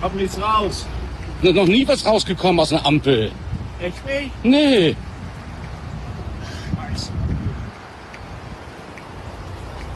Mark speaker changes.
Speaker 1: Kommt nichts raus.
Speaker 2: Da ist noch nie was rausgekommen aus einer Ampel.
Speaker 1: Echt nicht?
Speaker 2: Nee.